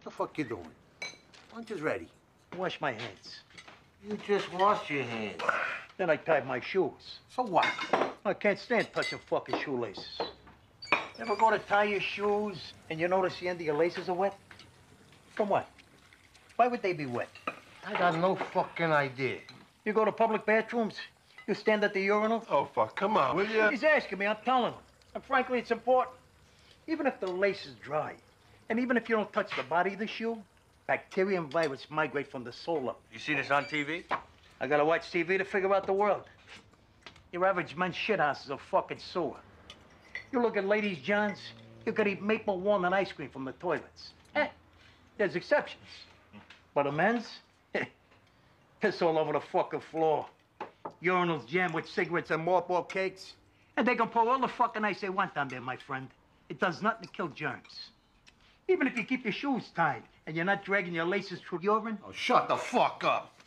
What the fuck you doing? Lunch is ready. Wash my hands. You just washed your hands. Then I tied my shoes. So what? I can't stand touching fucking shoelaces. Ever go to tie your shoes and you notice the end of your laces are wet? From what? Why would they be wet? I got no fucking idea. You go to public bathrooms, you stand at the urinal. Oh, fuck, come on, will you? He's asking me, I'm telling him. And frankly, it's important. Even if the lace is dry, and even if you don't touch the body of the shoe, bacteria and virus migrate from the sole up. You see this on TV? I gotta watch TV to figure out the world. Your average man's shithouse is a fucking sewer. You look at ladies' johns, you could eat maple walnut ice cream from the toilets. Eh, there's exceptions. But a men's, piss all over the fucking floor. Urinals jammed with cigarettes and mothball cakes. And they can pour all the fucking ice they want down there, my friend. It does nothing to kill germs. Even if you keep your shoes tied and you're not dragging your laces through urine, Oh, shut the fuck up.